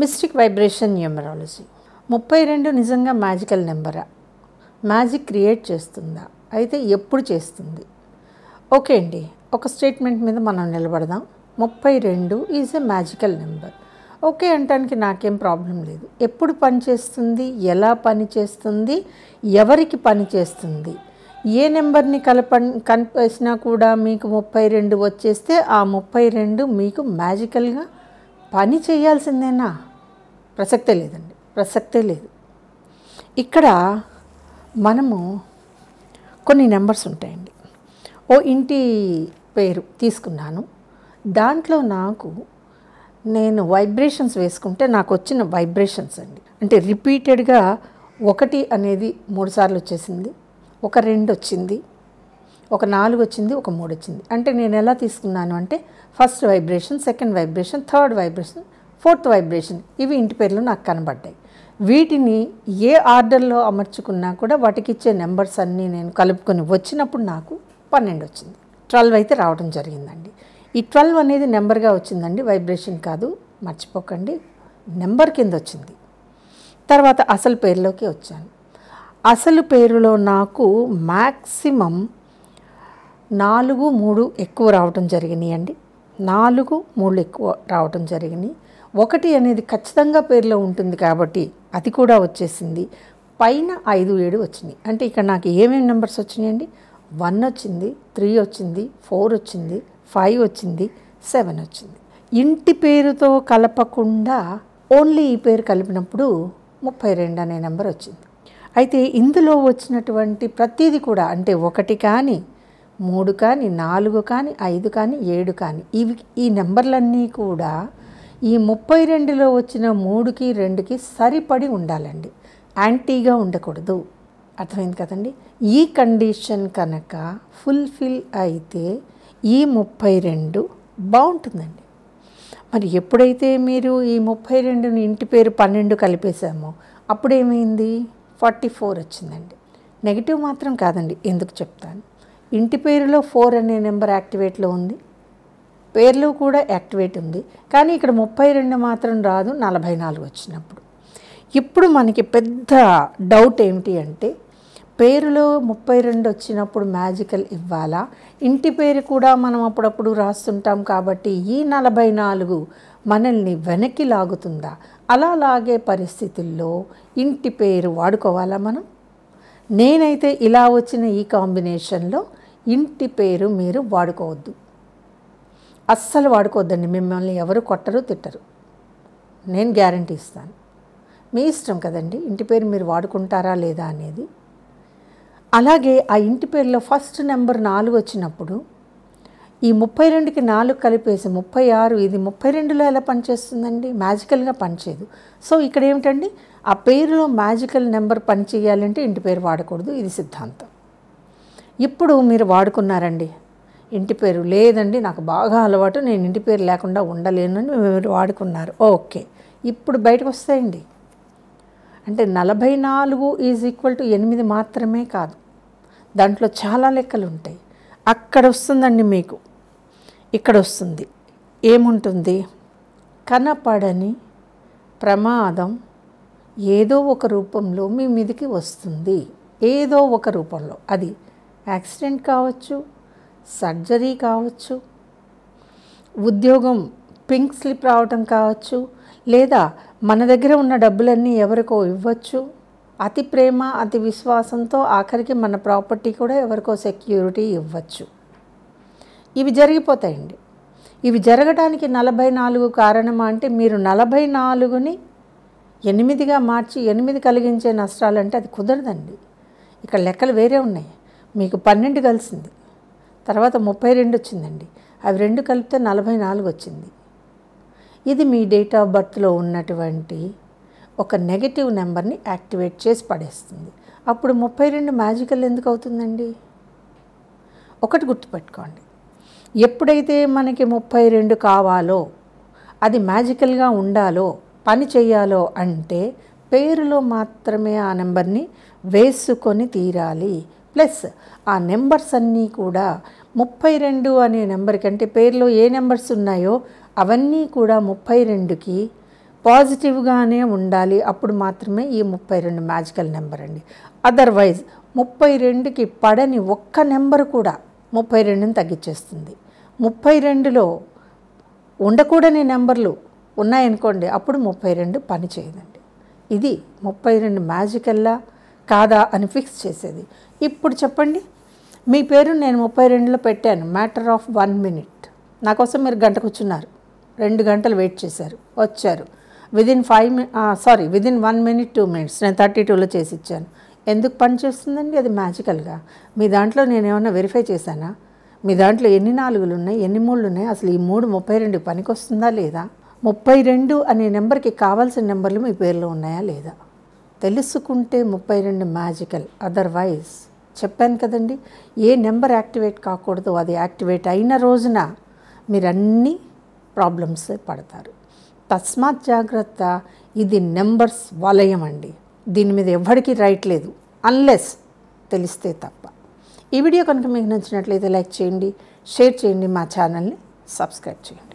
Mystic vibration numerology. ముప్పై రెండు నిజంగా మ్యాజికల్ నెంబరా? మ్యాజిక్ క్రియేట్ చేస్తుందా? అయితే ఎప్పుడు చేస్తుంది? ఓకే అండి ఒక స్టేట్మెంట్ మీద మనం నిలబడదాం. ముప్పై రెండు is a magical number. Okay అంటానికి నాకేం ప్రాబ్లం లేదు. ఎప్పుడు పని చేస్తుంది? ఎలా పని చేస్తుంది? ఎవరికి పని చేస్తుంది? ఏ నెంబర్ని కలప కనిపేసినా కూడా మీకు ముప్పై రెండు వచ్చేస్తే ఆ ముప్పై రెండు మీకు మ్యాజికల్గా పని చేయాల్సిందేనా? ప్రసక్తే లేదండి. ప్రసక్తే లేదు. ఇక్కడ మనము కొన్ని నెంబర్స్ ఉంటాయండి. ఓ ఇంటి పేరు తీసుకున్నాను. దాంట్లో నాకు నేను వైబ్రేషన్స్ వేసుకుంటే నాకు వచ్చిన వైబ్రేషన్స్ అండి. అంటే రిపీటెడ్గా ఒకటి అనేది మూడు సార్లు వచ్చేసింది. ఒక రెండు వచ్చింది. ఒక నాలుగు వచ్చింది. ఒక మూడు వచ్చింది. అంటే నేను ఎలా తీసుకున్నాను అంటే first vibration second vibration third vibration fourth vibration ఇవి ఇంటి పేర్లు నాకు కనబడ్డాయి. వీటిని ఏ ఆర్డర్లో అమర్చుకున్నా కూడా వాటికి ఇచ్చే నెంబర్స్ అన్నీ నేను కలుపుకొని వచ్చినప్పుడు నాకు పన్నెండు వచ్చింది. ట్వెల్వ్ అయితే రావడం జరిగిందండి. ఈ ట్వెల్వ్ అనేది నెంబర్గా వచ్చిందండి. వైబ్రేషన్ కాదు మర్చిపోకండి. నెంబర్ కింద వచ్చింది. తర్వాత అసలు పేరులోకి వచ్చాను. అసలు పేరులో నాకు మ్యాక్సిమం నాలుగు మూడు ఎక్కువ రావటం జరిగినాయి అండి నాలుగు మూడు ఎక్కువ రావటం జరిగినాయి. ఒకటి అనేది ఖచ్చితంగా పేరులో ఉంటుంది కాబట్టి అది కూడా వచ్చేసింది. పైన ఐదు ఏడు వచ్చినాయి అంటే ఇక్కడ నాకు ఏమేమి నెంబర్స్ వచ్చినాయండి? వన్ వచ్చింది త్రీ వచ్చింది ఫోర్ వచ్చింది ఫైవ్ వచ్చింది సెవెన్ వచ్చింది. ఇంటి పేరుతో కలపకుండా ఓన్లీ ఈ పేరు కలిపినప్పుడు ముప్పై రెండు అనే నెంబర్ వచ్చింది. అయితే ఇందులో వచ్చినటువంటి ప్రతిదీ కూడా అంటే ఒకటి కానీ మూడు కానీ నాలుగు కానీ ఐదు కానీ ఏడు కానీ ఇవి ఈ నెంబర్లన్నీ కూడా ఈ ముప్పై రెండులో వచ్చిన మూడుకి రెండుకి సరిపడి ఉండాలండి. యాంటీగా ఉండకూడదు. అర్థమైంది కదండి? ఈ కండిషన్ కనుక ఫుల్ఫిల్ అయితే ఈ ముప్పై రెండు బాగుంటుందండి. మరి ఎప్పుడైతే మీరు ఈ ముప్పై రెండుని ఇంటి పేరు పన్నెండు కలిపేశామో అప్పుడేమైంది? ఫార్టీ ఫోర్ వచ్చిందండి. నెగిటివ్ మాత్రం కాదండి ఎందుకు చెప్తాను. ఇంటి పేరులో ఫోర్ అనే నెంబర్ యాక్టివేట్లో ఉంది. పేర్లు కూడా యాక్టివేట్ ఉంది. కానీ ఇక్కడ ముప్పై రెండు మాత్రం రాదు నలభై నాలుగు వచ్చినప్పుడు. ఇప్పుడు మనకి పెద్ద డౌట్ ఏమిటి అంటే పేరులో ముప్పై రెండు వచ్చినప్పుడు మ్యాజికల్ ఇవ్వాలా? ఇంటి పేరు కూడా మనం అప్పుడప్పుడు రాస్తుంటాం కాబట్టి ఈ నలభై నాలుగు మనల్ని వెనక్కి లాగుతుందా? అలా లాగే పరిస్థితుల్లో ఇంటి పేరు వాడుకోవాలా మనం? నేనైతే ఇలా వచ్చిన ఈ కాంబినేషన్లో ఇంటి పేరు మీరు వాడుకోవద్దు. అస్సలు వాడుకోవద్దండి. మిమ్మల్ని ఎవరు కొట్టరు తిట్టరు. నేను గ్యారంటీ ఇస్తాను. మీ ఇష్టం కదండి. ఇంటి పేరు మీరు వాడుకుంటారా లేదా అనేది. అలాగే ఆ ఇంటి పేరులో ఫస్ట్ నెంబర్ నాలుగు వచ్చినప్పుడు ఈ ముప్పై రెండుకి నాలుగు కలిపేసి ముప్పై ఆరు ఇది ముప్పై రెండులో ఎలా పనిచేస్తుందండి? మ్యాజికల్గా పనిచేయదు. సో ఇక్కడ ఏమిటండి? ఆ పేరులో మ్యాజికల్ నెంబర్ పని చేయాలంటే ఇంటి పేరు వాడకూడదు. ఇది సిద్ధాంతం. ఇప్పుడు మీరు వాడుకున్నారండి. ఇంటి పేరు లేదండి నాకు బాగా అలవాటు నేను ఇంటి పేరు లేకుండా ఉండలేను అని మీరు వాడుకున్నారు. ఓకే. ఇప్పుడు బయటకు వస్తాయండి. అంటే నలభై నాలుగు ఈజ్ ఈక్వల్ టు ఎనిమిది మాత్రమే కాదు. దాంట్లో చాలా లెక్కలు ఉంటాయి. అక్కడ వస్తుందండి మీకు. ఇక్కడ వస్తుంది. ఏముంటుంది? కనపడని ప్రమాదం ఏదో ఒక రూపంలో మీ మీదకి వస్తుంది. ఏదో ఒక రూపంలో. అది యాక్సిడెంట్ కావచ్చు సర్జరీ కావచ్చు ఉద్యోగం పింక్ స్లిప్ రావటం కావచ్చు లేదా మన దగ్గర ఉన్న డబ్బులన్నీ ఎవరికో ఇవ్వచ్చు. అతి ప్రేమ అతి విశ్వాసంతో ఆఖరికి మన ప్రాపర్టీ కూడా ఎవరికో సెక్యూరిటీ ఇవ్వచ్చు. ఇవి జరిగిపోతాయండి. ఇవి జరగడానికి నలభై నాలుగు కారణమా అంటే మీరు నలభై నాలుగుని ఎనిమిదిగా మార్చి ఎనిమిది కలిగించే నష్టాలంటే అది కుదరదండి. ఇక్కడ లెక్కలు వేరే ఉన్నాయి. మీకు పన్నెండు కలిసింది. తర్వాత ముప్పై రెండు వచ్చిందండి. అవి రెండు కలిపితే నలభై నాలుగు వచ్చింది. ఇది మీ డేట్ ఆఫ్ బర్త్లో ఉన్నటువంటి ఒక నెగటివ్ నెంబర్ని యాక్టివేట్ చేసి పడేస్తుంది. అప్పుడు ముప్పై రెండు మ్యాజికల్ ఎందుకు అవుతుందండి? ఒకటి గుర్తుపెట్టుకోండి. ఎప్పుడైతే మనకి ముప్పై రెండు కావాలో అది మ్యాజికల్గా ఉండాలో పని చేయాలో అంటే పేరులో మాత్రమే ఆ నెంబర్ని వేసుకొని తీరాలి. ప్లస్ ఆ నెంబర్స్ అన్నీ కూడా ముప్పై రెండు అనే నెంబర్ కంటే పేర్లో ఏ నెంబర్స్ ఉన్నాయో అవన్నీ కూడా ముప్పై రెండుకి పాజిటివ్గానే ఉండాలి. అప్పుడు మాత్రమే ఈ ముప్పై రెండు మ్యాజికల్ నెంబర్ అండి. అదర్వైజ్ ముప్పై రెండుకి పడని ఒక్క నెంబర్ కూడా ముప్పై రెండుని తగ్గించేస్తుంది. ముప్పై రెండులో ఉండకూడని నెంబర్లు ఉన్నాయనుకోండి అప్పుడు ముప్పై రెండు పని చేయదండి. ఇది ముప్పై రెండు మ్యాజికల్లా కాదా అని ఫిక్స్ చేసేది. ఇప్పుడు చెప్పండి. మీ పేరు నేను ముప్పై రెండులో పెట్టాను. మ్యాటర్ ఆఫ్ వన్ మినిట్ నా కోసం మీరు గంటకు వచ్చున్నారు రెండు గంటలు వెయిట్ చేశారు. వచ్చారు. Within five me sorry within one minute two minutes నేను థర్టీ టూలో చేసి ఇచ్చాను. ఎందుకు పనిచేస్తుందండి అది మ్యాజికల్గా మీ దాంట్లో నేను ఏమైనా వెరిఫై చేశానా? మీ దాంట్లో ఎన్ని నాలుగులు ఉన్నాయి? ఎన్ని మూడులు ఉన్నాయి? అసలు ఈ మూడు ముప్పై రెండు పనికి వస్తుందా లేదా? ముప్పై రెండు అనే నెంబర్కి కావాల్సిన నెంబర్లు మీ పేర్లో ఉన్నాయా లేదా? తెలుసుకుంటే ముప్పై రెండు మ్యాజికల్ అదర్వైజ్ చెప్పాను కదండి. ఏ నెంబర్ యాక్టివేట్ కాకూడదు అది యాక్టివేట్ అయిన రోజున మీరు అన్ని ప్రాబ్లమ్స్ పడతారు. తస్మాత్ జాగ్రత్త ఇది నెంబర్స్ వలయం అండి. దీని మీద ఎవ్వడికి రైట్ లేదు అన్లెస్ తెలిస్తే తప్ప. ఈ వీడియో కనుక మీకు నచ్చినట్లయితే లైక్ చేయండి షేర్ చేయండి మా ఛానల్ని సబ్స్క్రైబ్ చేయండి.